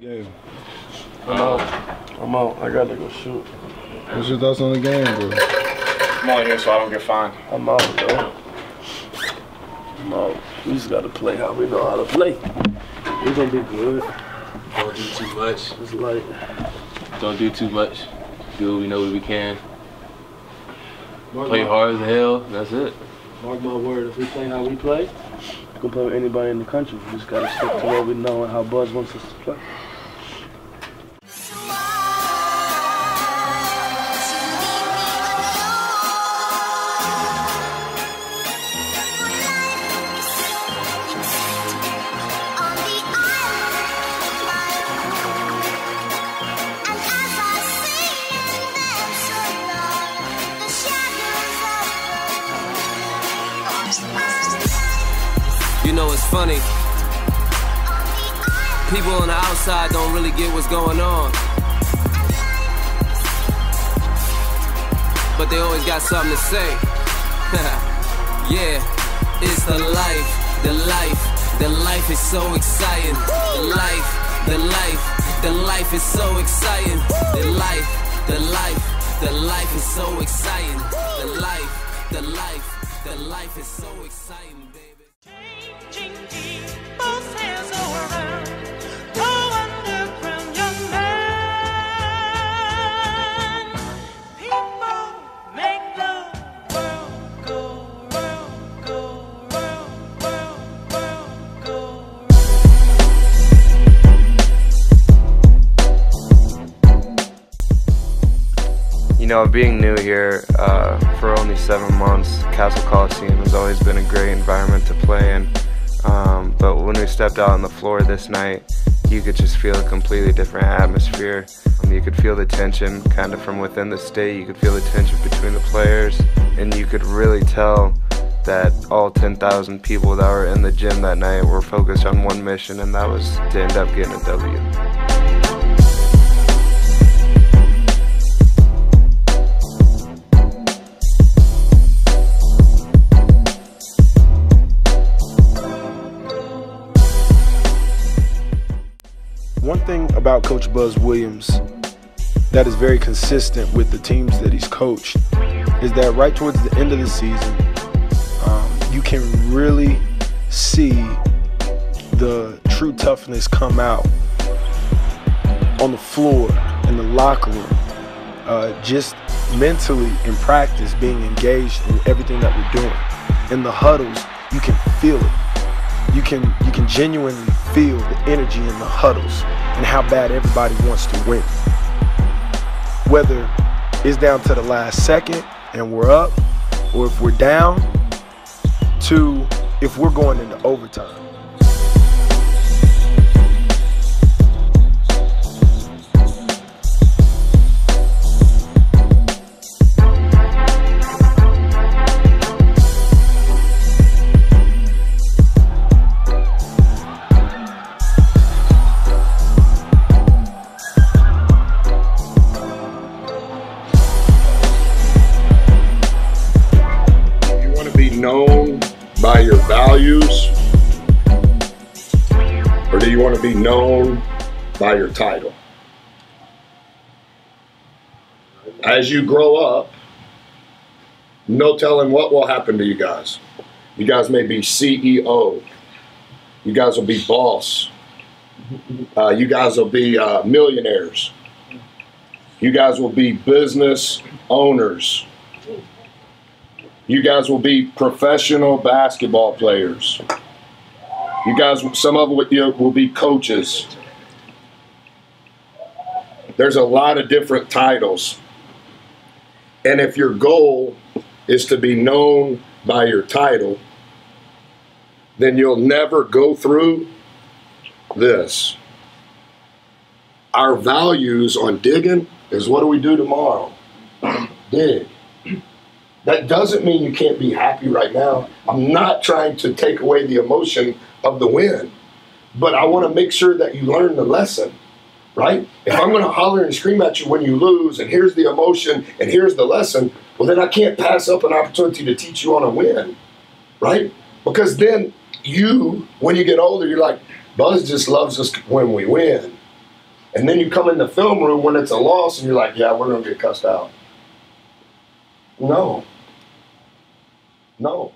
Game. I'm out. I'm out. I gotta go shoot. What's your thoughts on the game, bro? I'm only here so I don't get fined. I'm out, bro. I'm out. We just gotta play how we know how to play. We're gonna be good. Don't do too much. It's like Don't do too much. Do what we know what we can. mark Play my, hard as hell. That's it. Mark my word. If we play how we play, we can play with anybody in the country. We just gotta stick to what we know and how Buzz wants us to play. You know it's funny. People on the outside don't really get what's going on. But they always got something to say. yeah, it's the life, the life, the life is so exciting. The life, the life, the life is so exciting. The life, the life, the life is so exciting. The life, the life, the life is so exciting. Know, being new here uh, for only seven months, Cassell Coliseum has always been a great environment to play in. Um, but when we stepped out on the floor this night, you could just feel a completely different atmosphere. Um, you could feel the tension kind of from within the state. You could feel the tension between the players, and you could really tell that all 10,000 people that were in the gym that night were focused on one mission, and that was to end up getting a W. One thing about Coach Buzz Williams that is very consistent with the teams that he's coached is that right towards the end of the season, um, you can really see the true toughness come out on the floor, in the locker room, uh, just mentally in practice, being engaged in everything that we're doing. In the huddles, you can feel it you can you can genuinely feel the energy in the huddles and how bad everybody wants to win. Whether it's down to the last second and we're up, or if we're down, to if we're going into overtime. Known by your values, or do you want to be known by your title? As you grow up, no telling what will happen to you guys. You guys may be CEO. You guys will be boss. Uh, you guys will be uh, millionaires. You guys will be business owners. You guys will be professional basketball players. You guys, some of you will be coaches. There's a lot of different titles. And if your goal is to be known by your title, then you'll never go through this. Our values on digging is what do we do tomorrow? Dig. That doesn't mean you can't be happy right now. I'm not trying to take away the emotion of the win, but I want to make sure that you learn the lesson, right? If I'm going to holler and scream at you when you lose, and here's the emotion, and here's the lesson, well, then I can't pass up an opportunity to teach you on a win, right? Because then you, when you get older, you're like, Buzz just loves us when we win. And then you come in the film room when it's a loss and you're like, yeah, we're going to get cussed out. No. No.